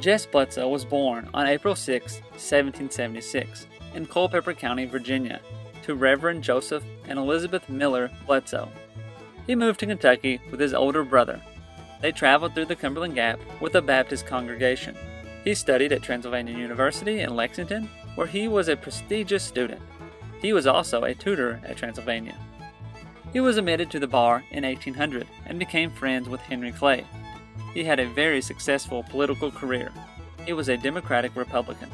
Jess Bledsoe was born on April 6, 1776, in Culpeper County, Virginia, to Reverend Joseph and Elizabeth Miller Bledsoe. He moved to Kentucky with his older brother. They traveled through the Cumberland Gap with a Baptist congregation. He studied at Transylvania University in Lexington, where he was a prestigious student. He was also a tutor at Transylvania. He was admitted to the bar in 1800 and became friends with Henry Clay. He had a very successful political career. He was a Democratic Republican.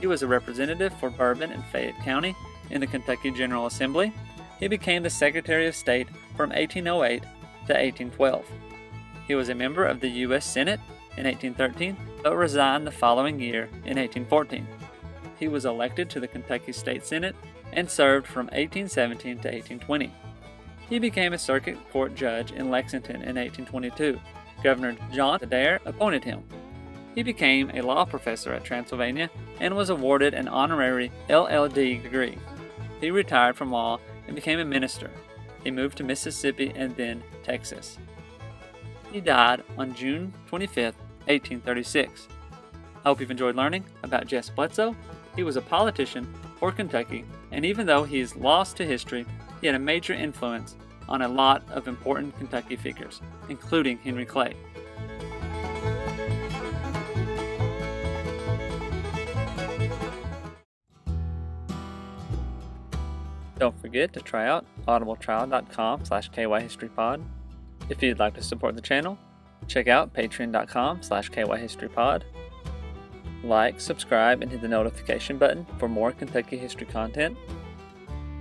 He was a representative for Bourbon and Fayette County in the Kentucky General Assembly. He became the Secretary of State from 1808 to 1812. He was a member of the U.S. Senate in 1813, but resigned the following year in 1814. He was elected to the Kentucky State Senate and served from 1817 to 1820. He became a circuit court judge in Lexington in 1822. Governor John Adair appointed him. He became a law professor at Transylvania and was awarded an honorary LLD degree. He retired from law and became a minister. He moved to Mississippi and then Texas. He died on June 25, 1836. I hope you've enjoyed learning about Jess Bledsoe. He was a politician for Kentucky, and even though he is lost to history, he had a major influence on a lot of important Kentucky figures, including Henry Clay. Don't forget to try out audibletrial.com slash kyhistorypod. If you'd like to support the channel, check out patreon.com slash kyhistorypod. Like, subscribe, and hit the notification button for more Kentucky history content.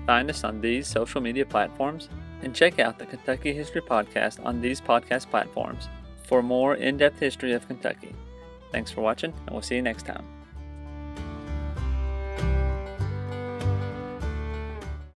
Find us on these social media platforms and check out the Kentucky History Podcast on these podcast platforms for more in depth history of Kentucky. Thanks for watching, and we'll see you next time.